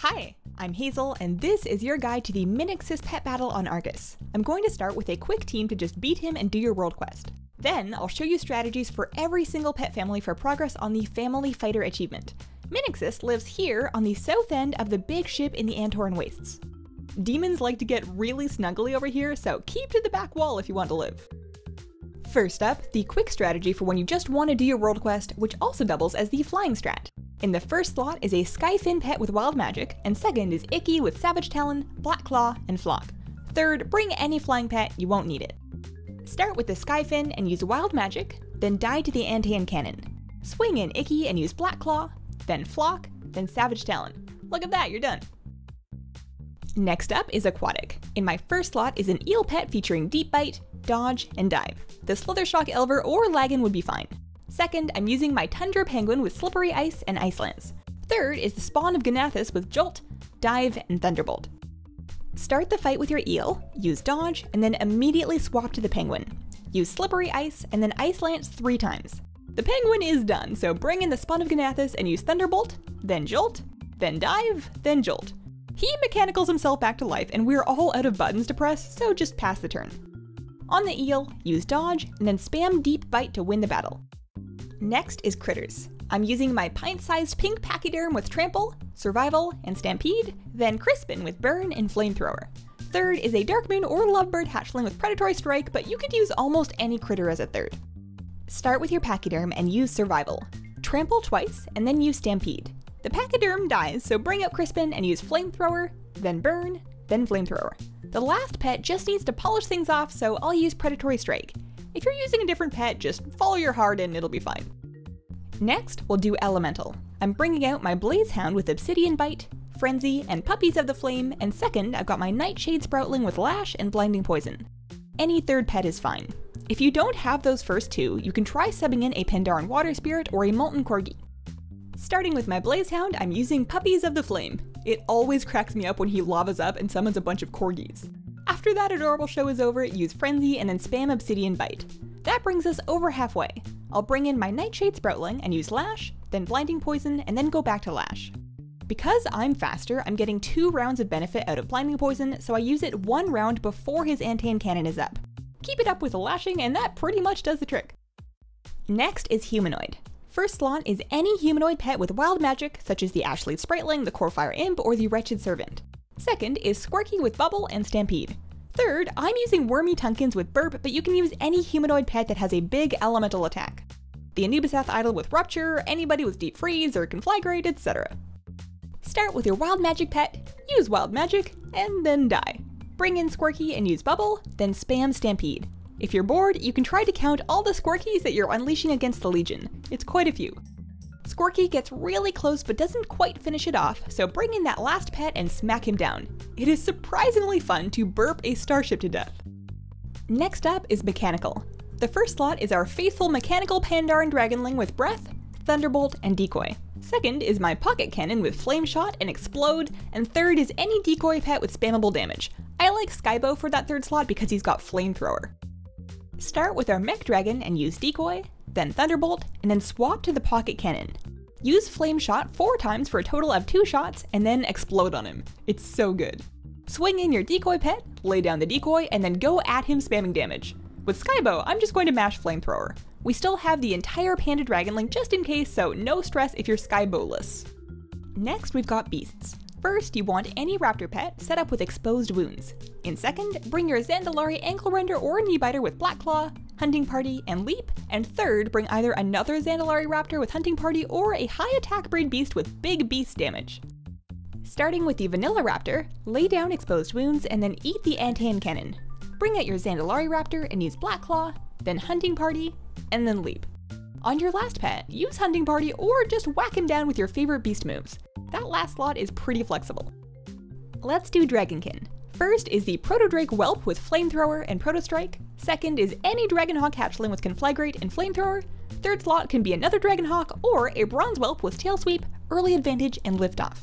Hi, I'm Hazel, and this is your guide to the Minixis pet battle on Argus. I'm going to start with a quick team to just beat him and do your world quest. Then, I'll show you strategies for every single pet family for progress on the Family Fighter achievement. Minixis lives here on the south end of the big ship in the Antoran Wastes. Demons like to get really snuggly over here, so keep to the back wall if you want to live. First up, the quick strategy for when you just want to do your world quest, which also doubles as the flying strat. In the first slot is a Skyfin pet with Wild Magic, and second is Icky with Savage Talon, Black Claw, and Flock. Third, bring any flying pet, you won't need it. Start with the Skyfin and use Wild Magic, then die to the Antaen Cannon. Swing in Icky and use Black Claw, then Flock, then Savage Talon. Look at that, you're done. Next up is Aquatic. In my first slot is an eel pet featuring Deep Bite, Dodge, and Dive. The Slithershock Elver or Lagan would be fine. Second, I'm using my Tundra Penguin with Slippery Ice and Ice Lance. Third is the spawn of G'nathus with Jolt, Dive, and Thunderbolt. Start the fight with your eel, use Dodge, and then immediately swap to the Penguin. Use Slippery Ice and then Ice Lance three times. The Penguin is done, so bring in the spawn of G'nathus and use Thunderbolt, then Jolt, then Dive, then Jolt. He mechanicals himself back to life, and we're all out of buttons to press, so just pass the turn. On the eel, use Dodge, and then spam Deep Bite to win the battle. Next is Critters. I'm using my pint-sized pink pachyderm with Trample, Survival, and Stampede, then Crispin with Burn and Flamethrower. Third is a Darkmoon or Lovebird hatchling with Predatory Strike, but you could use almost any critter as a third. Start with your pachyderm and use Survival. Trample twice, and then use Stampede. The pachyderm dies, so bring up Crispin and use Flamethrower, then Burn, then Flamethrower. The last pet just needs to polish things off, so I'll use Predatory Strike. If you're using a different pet, just follow your heart and it'll be fine. Next, we'll do Elemental. I'm bringing out my Blaze Hound with Obsidian Bite, Frenzy, and Puppies of the Flame, and second, I've got my Nightshade Sproutling with Lash and Blinding Poison. Any third pet is fine. If you don't have those first two, you can try subbing in a Pandaren Water Spirit or a Molten Corgi. Starting with my Blaze Hound, I'm using Puppies of the Flame. It always cracks me up when he lavas up and summons a bunch of Corgis. After that adorable show is over, use Frenzy and then spam Obsidian Bite. That brings us over halfway. I'll bring in my Nightshade Sproutling and use Lash, then Blinding Poison, and then go back to Lash. Because I'm faster, I'm getting two rounds of benefit out of Blinding Poison, so I use it one round before his Antaen Cannon is up. Keep it up with Lashing, and that pretty much does the trick. Next is Humanoid. First slot is any humanoid pet with wild magic, such as the Ashleaf Spriteling, the Corefire Imp, or the Wretched Servant. Second is Squirky with Bubble and Stampede. Third, I'm using Wormy Tunkins with Burp, but you can use any humanoid pet that has a big elemental attack. The Anubisath Idol with Rupture, anybody with Deep Freeze or Conflagrate, etc. Start with your Wild Magic pet, use Wild Magic, and then die. Bring in Squirky and use Bubble, then spam Stampede. If you're bored, you can try to count all the Squirkies that you're unleashing against the Legion. It's quite a few. Squirky gets really close but doesn't quite finish it off, so bring in that last pet and smack him down. It is surprisingly fun to burp a starship to death. Next up is Mechanical. The first slot is our faithful Mechanical Pandaren Dragonling with Breath, Thunderbolt, and Decoy. Second is my Pocket Cannon with Flame Shot and Explode, and third is any decoy pet with spammable damage. I like Skybo for that third slot because he's got Flamethrower. Start with our Mech Dragon and use Decoy, then Thunderbolt, and then swap to the Pocket Cannon. Use Flame Shot four times for a total of two shots, and then explode on him. It's so good. Swing in your decoy pet, lay down the decoy, and then go at him spamming damage. With Skybo, I'm just going to mash Flamethrower. We still have the entire Panda Dragonling just in case, so no stress if you're Skyboless. Next, we've got Beasts. First, you want any raptor pet set up with exposed wounds. In second, bring your Zandalari Ankle Render or Kneebiter with Black Claw, Hunting Party, and Leap, and third, bring either another Zandalari Raptor with Hunting Party or a high attack breed beast with big beast damage. Starting with the Vanilla Raptor, lay down exposed wounds and then eat the Antaen Cannon. Bring out your Zandalari Raptor and use Black Claw, then Hunting Party, and then Leap. On your last pet, use Hunting Party or just whack him down with your favorite beast moves. That last slot is pretty flexible. Let's do Dragonkin. First is the Protodrake Whelp with Flamethrower and Protostrike. Second is any Dragonhawk hatchling with Conflagrate and Flamethrower. Third slot can be another Dragonhawk or a Bronze Whelp with Tail Sweep, Early Advantage, and Liftoff.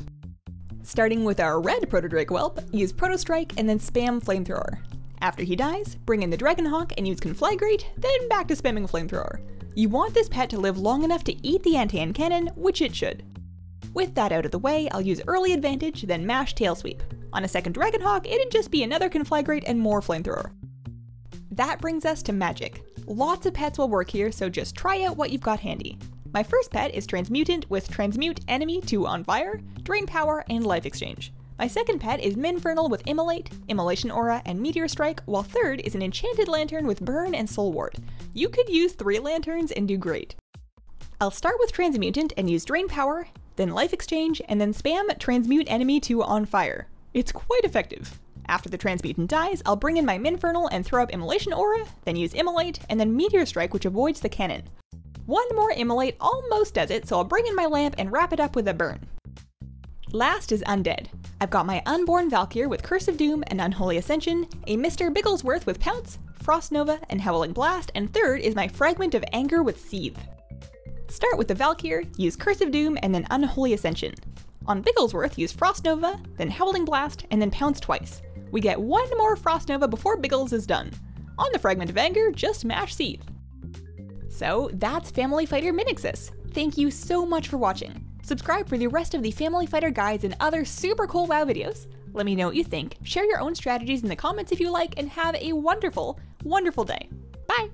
Starting with our red Protodrake Whelp, use Protostrike and then spam Flamethrower. After he dies, bring in the Dragonhawk and use Conflagrate, then back to spamming Flamethrower. You want this pet to live long enough to eat the Antaen Cannon, which it should. With that out of the way, I'll use early advantage, then mash tail sweep. On a second Dragonhawk, it'd just be another Conflagrate and more Flamethrower. That brings us to magic. Lots of pets will work here, so just try out what you've got handy. My first pet is Transmutant with Transmute Enemy to On Fire, Drain Power, and Life Exchange. My second pet is Minfernal with Immolate, Immolation Aura, and Meteor Strike, while third is an Enchanted Lantern with Burn and Soul Ward. You could use three lanterns and do great. I'll start with Transmutant and use Drain Power, then Life Exchange, and then spam Transmute Enemy to On Fire. It's quite effective. After the Transmutant dies, I'll bring in my Minfernal and throw up Immolation Aura, then use Immolate, and then Meteor Strike which avoids the cannon. One more Immolate almost does it, so I'll bring in my lamp and wrap it up with a burn. Last is Undead. I've got my Unborn Valkyr with Curse of Doom and Unholy Ascension, a Mr. Bigglesworth with Pounce, Frost Nova, and Howling Blast, and third is my Fragment of Anger with Seethe. Start with the Valkyr, use Curse of Doom, and then Unholy Ascension. On Bigglesworth, use Frost Nova, then Howling Blast, and then Pounce twice. We get one more Frost Nova before Biggles is done. On the Fragment of Anger, just mash Seethe. So that's Family Fighter Minixis. Thank you so much for watching. Subscribe for the rest of the Family Fighter guides and other super cool WoW videos. Let me know what you think, share your own strategies in the comments if you like, and have a wonderful, wonderful day. Bye!